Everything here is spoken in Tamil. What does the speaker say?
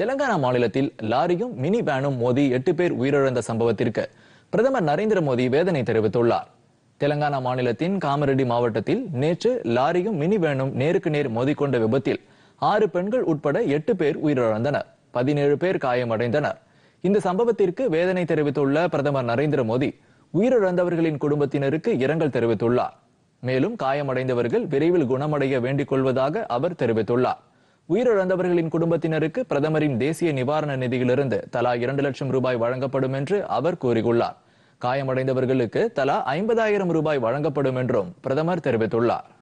தெலங்கானா மாநிலத்தில் லாரியும் மினி வேனும் மோதி எட்டு பேர் உயிரிழந்த சம்பவத்திற்கு பிரதமர் நரேந்திர மோடி வேதனை தெரிவித்துள்ளார். தெலங்கானா மாநிலத்தின் காமரெட்டி மாவட்டத்தில் நேற்று லாரியும் மினி வேனும் நேருக்கு நேர் மோதிக்கொண்ட விபத்தில் ஆறு பெண்கள் உட்பட எட்டு பேர் உயிரிழந்தனர். பதினேழு பேர் காயமடைந்தனர். இந்த சம்பவத்திற்கு வேதனை தெரிவித்துள்ள பிரதமர் நரேந்திர மோடி உயிரிழந்தவர்களின் குடும்பத்தினருக்கு இரங்கல் தெரிவித்துள்ளார். மேலும் காயமடைந்தவர்கள் விரைவில் குணமடைய வேண்டிக் கொள்வதாக அவர் தெரிவித்துள்ளார். உயிரிழந்தவர்களின் குடும்பத்தினருக்கு பிரதமரின் தேசிய நிவாரண நிதியிலிருந்து தலா இரண்டு லட்சம் ரூபாய் வழங்கப்படும் என்று அவர் கூறியுள்ளார். காயமடைந்தவர்களுக்கு தலா ஐம்பதாயிரம் ரூபாய் வழங்கப்படும் என்றும் பிரதமர் தெரிவித்துள்ளார்.